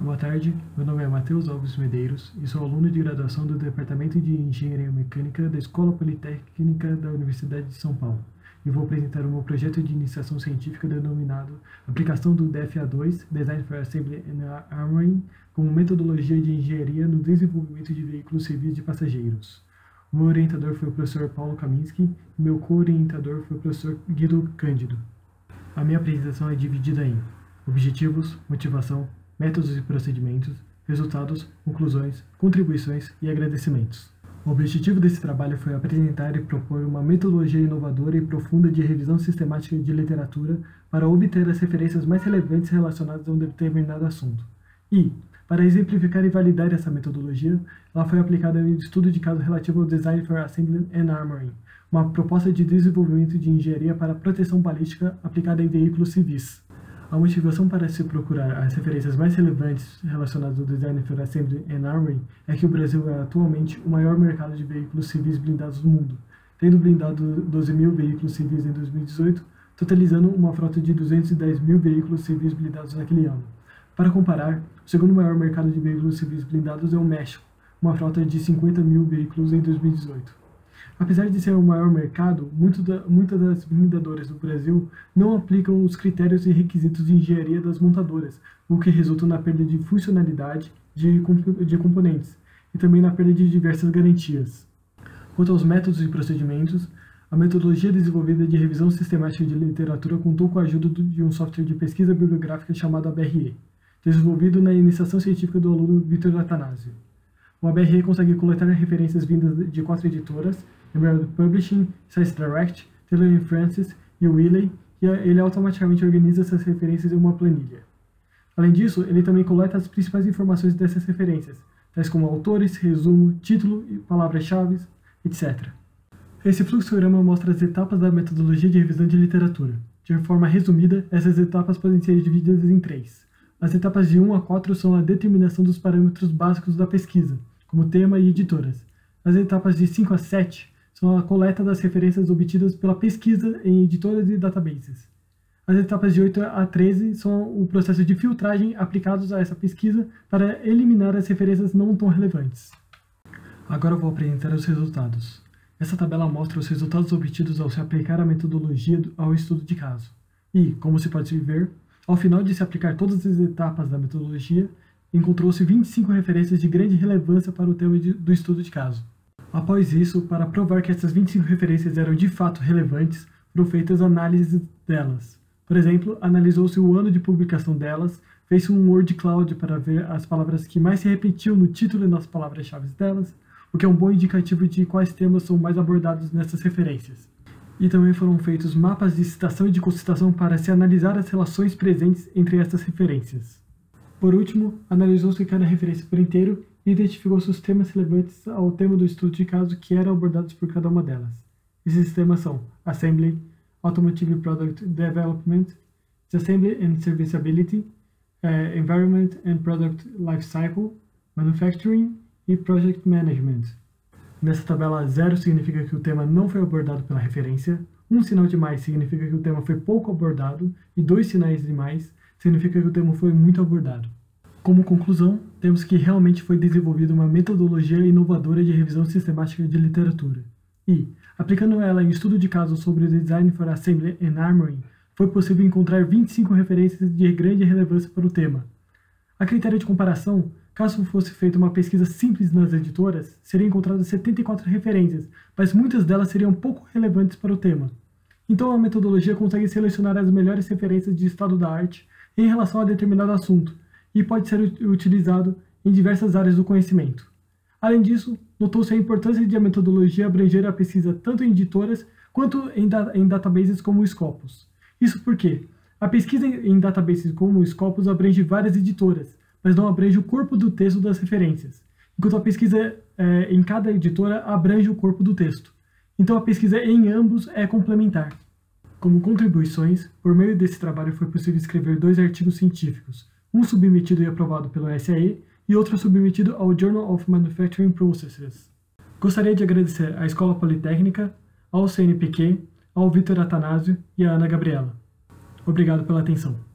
Boa tarde, meu nome é Matheus Alves Medeiros e sou aluno de graduação do Departamento de Engenharia Mecânica da Escola Politécnica da Universidade de São Paulo e vou apresentar o meu projeto de iniciação científica denominado Aplicação do DFA2, Design for Assembly and Armoring, como metodologia de engenharia no desenvolvimento de veículos civis de passageiros. O meu orientador foi o professor Paulo Kaminski e meu co-orientador foi o professor Guido Cândido. A minha apresentação é dividida em objetivos, motivação, métodos e procedimentos, resultados, conclusões, contribuições e agradecimentos. O objetivo desse trabalho foi apresentar e propor uma metodologia inovadora e profunda de revisão sistemática de literatura para obter as referências mais relevantes relacionadas a um determinado assunto. E, para exemplificar e validar essa metodologia, ela foi aplicada em um estudo de caso relativo ao Design for Assembly and Armoring, uma proposta de desenvolvimento de engenharia para proteção balística aplicada em veículos civis. A motivação para se procurar as referências mais relevantes relacionadas ao Design for Assembly and Armoring é que o Brasil é atualmente o maior mercado de veículos civis blindados do mundo, tendo blindado 12 mil veículos civis em 2018, totalizando uma frota de 210 mil veículos civis blindados naquele ano. Para comparar, o segundo maior mercado de veículos civis blindados é o México, uma frota de 50 mil veículos em 2018. Apesar de ser o maior mercado, da, muitas das blindadoras do Brasil não aplicam os critérios e requisitos de engenharia das montadoras, o que resulta na perda de funcionalidade de, de componentes e também na perda de diversas garantias. Quanto aos métodos e procedimentos, a metodologia desenvolvida de revisão sistemática de literatura contou com a ajuda de um software de pesquisa bibliográfica chamado ABRE desenvolvido na iniciação científica do aluno Victor Atanásio. O ABRE consegue coletar referências vindas de quatro editoras, Emerald Publishing, Science Direct, Taylor Francis e Wiley, e ele automaticamente organiza essas referências em uma planilha. Além disso, ele também coleta as principais informações dessas referências, tais como autores, resumo, título, palavras-chave, etc. Esse fluxograma mostra as etapas da metodologia de revisão de literatura. De forma resumida, essas etapas podem ser divididas em três. As etapas de 1 a 4 são a determinação dos parâmetros básicos da pesquisa, como tema e editoras. As etapas de 5 a 7 são a coleta das referências obtidas pela pesquisa em editoras e databases. As etapas de 8 a 13 são o processo de filtragem aplicados a essa pesquisa para eliminar as referências não tão relevantes. Agora vou apresentar os resultados. Essa tabela mostra os resultados obtidos ao se aplicar a metodologia ao estudo de caso. E, como se pode ver, ao final de se aplicar todas as etapas da metodologia, encontrou-se 25 referências de grande relevância para o tema de, do estudo de caso. Após isso, para provar que essas 25 referências eram de fato relevantes, foram feitas análises delas. Por exemplo, analisou-se o ano de publicação delas, fez-se um word cloud para ver as palavras que mais se repetiam no título e nas palavras-chave delas, o que é um bom indicativo de quais temas são mais abordados nessas referências e também foram feitos mapas de citação e de concitação para se analisar as relações presentes entre essas referências. Por último, analisou-se cada referência por inteiro e identificou-se os temas relevantes ao tema do estudo de caso que eram abordados por cada uma delas. Esses temas são Assembly, Automotive Product Development, Assembly and Serviceability, uh, Environment and Product Lifecycle, Manufacturing e Project Management. Nessa tabela, zero significa que o tema não foi abordado pela referência, um sinal de mais significa que o tema foi pouco abordado, e dois sinais de mais significa que o tema foi muito abordado. Como conclusão, temos que realmente foi desenvolvida uma metodologia inovadora de revisão sistemática de literatura. E, aplicando ela em estudo de casos sobre o Design for Assembly and Armoring, foi possível encontrar 25 referências de grande relevância para o tema. A critério de comparação, Caso fosse feita uma pesquisa simples nas editoras, seriam encontradas 74 referências, mas muitas delas seriam pouco relevantes para o tema. Então a metodologia consegue selecionar as melhores referências de estado da arte em relação a determinado assunto, e pode ser utilizado em diversas áreas do conhecimento. Além disso, notou-se a importância de a metodologia abranger a pesquisa tanto em editoras quanto em, da em databases como o Scopus. Isso porque a pesquisa em databases como o Scopus abrange várias editoras, mas não abrange o corpo do texto das referências, enquanto a pesquisa é, em cada editora abrange o corpo do texto. Então a pesquisa em ambos é complementar. Como contribuições, por meio desse trabalho foi possível escrever dois artigos científicos, um submetido e aprovado pelo SAE e outro submetido ao Journal of Manufacturing Processes. Gostaria de agradecer à Escola Politécnica, ao CNPq, ao Vitor Atanásio e à Ana Gabriela. Obrigado pela atenção.